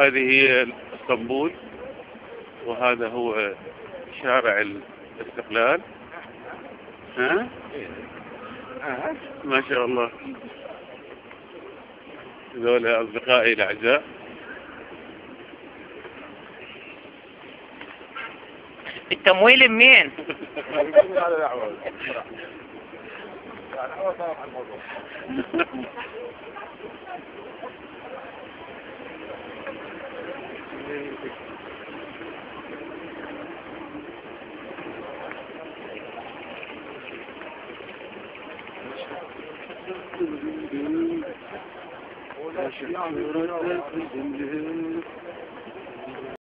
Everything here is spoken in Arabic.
هذه هي اسطنبول وهذا هو شارع الاستقلال ها؟ ما شاء الله ذولا أصدقائي الأعزاء التمويل منين؟ Yaşıyorum bizim